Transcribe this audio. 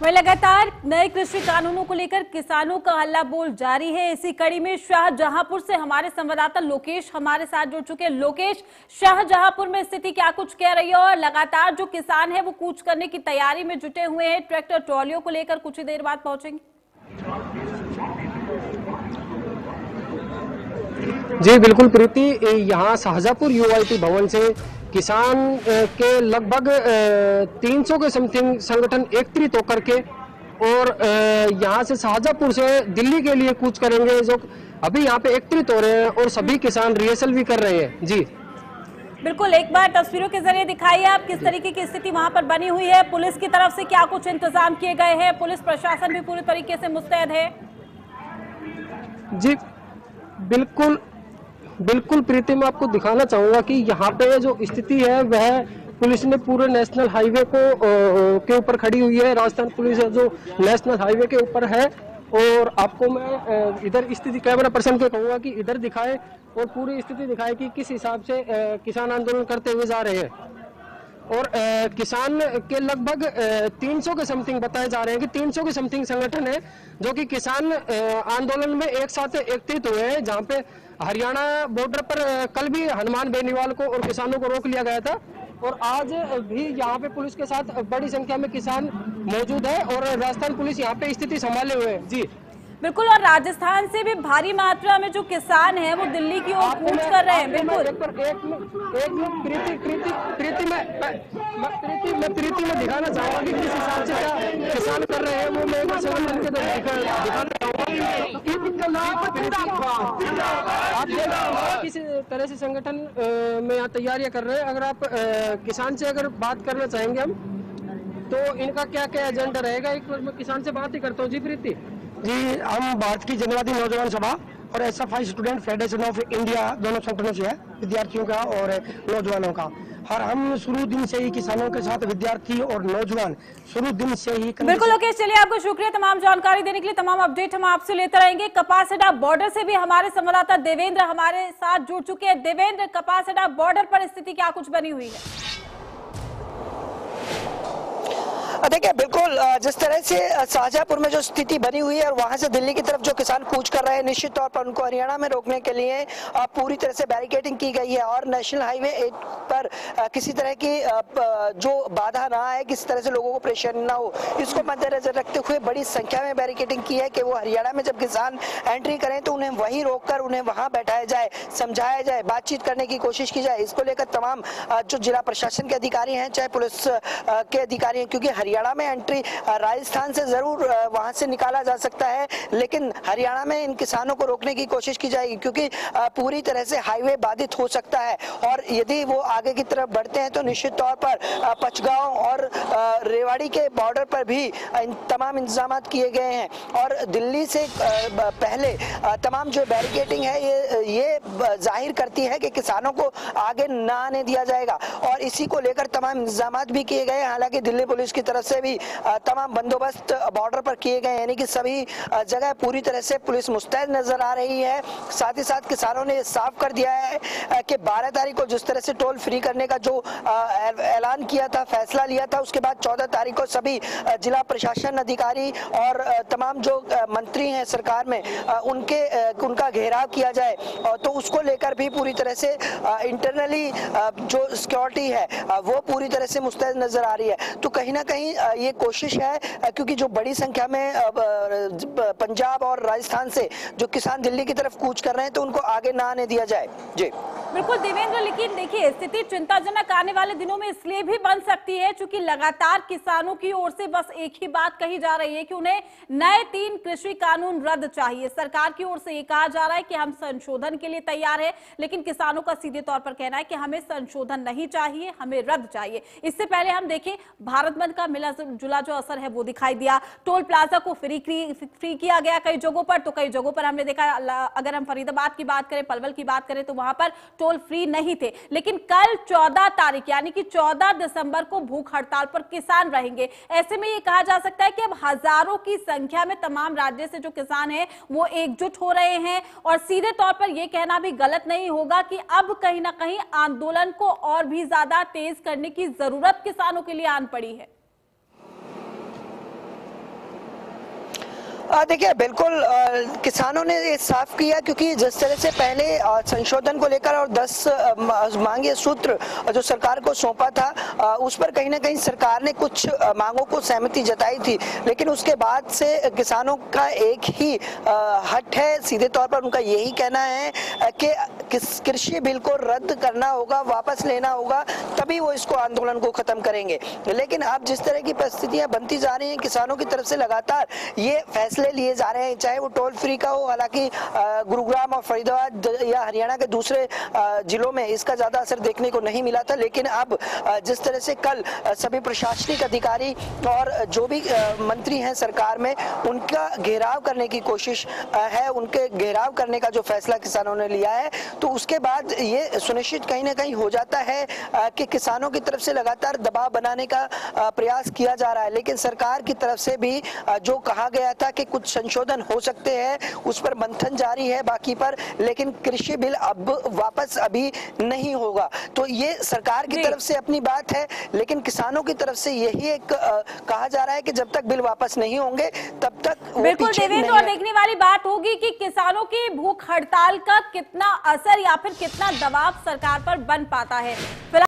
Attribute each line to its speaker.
Speaker 1: वही लगातार नए कृषि कानूनों को लेकर किसानों का हल्ला बोल जारी है। इसी कड़ी में शाहजहांपुर से हमारे संवाददाता लोकेश हमारे साथ जुड़ चुके हैं। लोकेश, शाहजहांपुर में स्थिति क्या कुछ कह रही है? और लगातार जो किसान है, वो कूच करने की तैयारी में जुटे हुए हैं। ट्रैक्टर ट्रॉलियों को लेकर कुछ ही देर बाद पहुँचेंगे।
Speaker 2: जी, बिल्कुल प्रीति यहाँ शाहजहापुर यूआईटी भवन से किसान के लगभग 300 के समथिंग संगठन एकत्रित होकर के और यहाँ से शाहजहापुर से दिल्ली के लिए कूच करेंगे जो अभी यहाँ पे एकत्रित हो रहे हैं और सभी किसान रिहर्सल भी कर रहे हैं। जी।
Speaker 1: बिल्कुल एक बार तस्वीरों के ज़रिए दिखाइए आप किस तरीके की स्थिति वहाँ पर बनी हुई है। पुलिस की तरफ़ से क्या कुछ इंतज़ाम किए गए हैं? पुलिस प्रशासन भी पूरी तरीके से मुस्तैद है।
Speaker 2: जी बिल्कुल बिल्कुल प्रीति, मैं आपको दिखाना चाहूँगा कि यहाँ पे जो स्थिति है, वह पुलिस ने पूरे नेशनल हाईवे को के ऊपर खड़ी हुई है। राजस्थान पुलिस जो नेशनल हाईवे के ऊपर है। और आपको मैं इधर स्थिति, कैमरा पर्सन को कहूँगा कि इधर दिखाए और पूरी स्थिति दिखाए कि किस हिसाब से किसान आंदोलन करते हुए जा रहे हैं। और किसान के लगभग 300 के समथिंग बताए जा रहे हैं कि 300 के समथिंग संगठन है, जो कि किसान आंदोलन में एक साथ एकत्रित हुए हैं, जहाँ पे हरियाणा बॉर्डर पर कल भी हनुमान बेनीवाल को और किसानों को रोक लिया गया था। और आज भी यहाँ पे पुलिस के साथ बड़ी संख्या में किसान मौजूद है और राजस्थान पुलिस यहाँ पे स्थिति संभाले हुए है। जी
Speaker 1: बिल्कुल और राजस्थान से भी भारी मात्रा में जो किसान हैं वो दिल्ली की ओर कूच कर रहे हैं बिल्कुल।
Speaker 2: एक एक एक मिनट प्रीति प्रीति प्रीति में प्रीति मैं प्रीति में दिखाना चाहूँगा कि किस हिसाब से क्या किसान कर रहे हैं वो मैं दिखाना आप देख किस तरह से संगठन में यहाँ तैयारियाँ कर रहे हैं? अगर आप किसान से अगर बात करना चाहेंगे हम तो इनका क्या क्या एजेंडा रहेगा? एक बार मैं किसान से बात ही करता हूँ। जी प्रीति।
Speaker 3: जी हम भारत की जनवादी नौजवान सभा और S F I student federation of India दोनों संगठनों से है विद्यार्थियों का और नौजवानों का। और हम शुरू दिन से ही किसानों के साथ विद्यार्थी और नौजवान शुरू दिन से ही
Speaker 1: बिल्कुल ओके चलिए आपको शुक्रिया तमाम जानकारी देने के लिए। तमाम अपडेट हम आपसे लेते रहेंगे। कपासडा बॉर्डर से भी हमारे संवाददाता देवेंद्र हमारे साथ जुड़ चुके हैं। देवेंद्र कपासडा बॉर्डर पर स्थिति क्या कुछ बनी हुई है?
Speaker 4: देखिए, बिल्कुल जिस तरह से शाहजहापुर में जो स्थिति बनी हुई है और वहाँ से दिल्ली की तरफ़ जो किसान कूच कर रहे हैं, निश्चित तौर पर उनको हरियाणा में रोकने के लिए पूरी तरह से बैरिकेडिंग की गई है और नेशनल हाईवे एट पर किसी तरह की जो बाधा ना आए, किसी तरह से लोगों को परेशानी ना हो, इसको मद्देनजर रखते हुए बड़ी संख्या में बैरिकेडिंग की है कि वो हरियाणा में जब किसान एंट्री करें तो उन्हें वहीं रोक उन्हें वहाँ बैठाया जाए, समझाया जाए, बातचीत करने की कोशिश की जाए। इसको लेकर तमाम जो जिला प्रशासन के अधिकारी हैं, चाहे पुलिस के अधिकारी हैं, क्योंकि हरियाणा में एंट्री राजस्थान से ज़रूर वहाँ से निकाला जा सकता है, लेकिन हरियाणा में इन किसानों को रोकने की कोशिश की जाएगी, क्योंकि पूरी तरह से हाईवे बाधित हो सकता है, और यदि वो आगे की तरफ़ बढ़ते हैं तो निश्चित तौर पर पचगांव और रेवाड़ी के बॉर्डर पर भी इन, तमाम इंतज़ाम किए गए हैं। और दिल्ली से पहले तमाम जो बैरिकेटिंग है, ये ये ज़ाहिर करती है कि किसानों को आगे न आने दिया जाएगा। और इसी को लेकर तमाम इंतज़ाम भी किए गए हालाँकि दिल्ली पुलिस की तरफ़ से भी तमाम बंदोबस्त बॉर्डर पर किए गए यानी कि सभी जगह पूरी तरह से पुलिस मुस्तैद नज़र आ रही है। साथ ही साथ किसानों ने साफ़ कर दिया है कि 12 तारीख को जिस तरह से टोल फ्री करने का जो ऐलान किया था, फैसला लिया था, उसके बाद 14 तारीख को सभी जिला प्रशासन अधिकारी और तमाम जो मंत्री हैं सरकार में उनके उनका घेराव किया जाए। तो उसको लेकर भी पूरी तरह से इंटरनली जो सिक्योरिटी है वो पूरी तरह से मुस्तैद नज़र आ रही है। तो कहीं ना कहीं ये कोशिश है क्योंकि जो बड़ी संख्या में पंजाब और राजस्थान से जो किसान दिल्ली की तरफ़ कूच कर रहे हैं तो उनको आगे ना आने दिया जाए। जी।
Speaker 1: बिल्कुल देवेंद्र, लेकिन देखिए, स्थिति चिंताजनक आने वाले दिनों में इसलिए भी बन सकती है क्योंकि लगातार किसानों की ओर से बस एक ही बात कही जा रही है कि उन्हें नए तीन कृषि कानून रद्द चाहिए। सरकार की ओर से ये कहा जा रहा है कि हम संशोधन के लिए तैयार है, लेकिन किसानों का सीधे तौर पर कहना है कि हमें संशोधन नहीं चाहिए, हमें रद्द चाहिए। इससे पहले हम देखें भारत बंद का मिला जुला जो असर है वो दिखाई दिया। टोल प्लाजा को फ्री फ्री किया गया कई जगहों पर तो कई जगहों पर हमने देखा अगर हम फरीदाबाद की बात करें, पलवल की बात करें तो वहाँ पर टोल फ्री नहीं थे। लेकिन कल 14 तारीख, यानी कि 14 दिसंबर को भूख हड़ताल पर किसान रहेंगे। ऐसे में ये कहा जा सकता है कि अब हज़ारों की संख्या में तमाम राज्य से जो किसान है, वो एकजुट हो रहे हैं। और सीधे तौर पर यह कहना भी गलत नहीं होगा कि अब कहीं ना कहीं आंदोलन को और भी ज़्यादा तेज करने की ज़रूरत किसानों के लिए आन पड़ी है।
Speaker 4: देखिए बिल्कुल आ, किसानों ने साफ़ किया क्योंकि जिस तरह से पहले संशोधन को लेकर और 10 मांगे सूत्र जो सरकार को सौंपा था आ, उस पर कहीं ना कहीं सरकार ने कुछ मांगों को सहमति जताई थी। लेकिन उसके बाद से किसानों का एक ही आ, हट है सीधे तौर पर उनका यही कहना है कि कृषि बिल को रद्द करना होगा वापस लेना होगा तभी वो इसको आंदोलन को खत्म करेंगे। लेकिन अब जिस तरह की परिस्थितियाँ बनती जा रही हैं किसानों की तरफ़ से लगातार ये फैसले लिए जा रहे हैं, चाहे वो टोल फ्री का हो, हालाँकि गुरुग्राम और फरीदाबाद या हरियाणा के दूसरे जिलों में इसका ज़्यादा असर देखने को नहीं मिला था, लेकिन अब जिस तरह से कल सभी प्रशासनिक अधिकारी और जो भी मंत्री हैं सरकार में, उनका घेराव करने की कोशिश है, उनके घेराव करने का जो फैसला किसानों ने लिया है तो उसके बाद ये सुनिश्चित कहीं ना कहीं हो जाता है कि किसानों की तरफ़ से लगातार दबाव बनाने का प्रयास किया जा रहा है, लेकिन सरकार की तरफ़ से भी जो कहा गया था कि कुछ संशोधन हो सकते हैं उस पर मंथन जारी है बाकी पर लेकिन कृषि बिल अब वापस अभी नहीं होगा। तो ये सरकार की तरफ़ से अपनी बात है लेकिन किसानों की तरफ़ से यही एक अ, कहा जा रहा है कि जब तक बिल वापस नहीं होंगे तब तक
Speaker 1: बिल्कुल देवेंद्र और देखने वाली बात होगी कि किसानों की भूख हड़ताल का कितना असर या फिर कितना दबाव सरकार पर बन पाता है।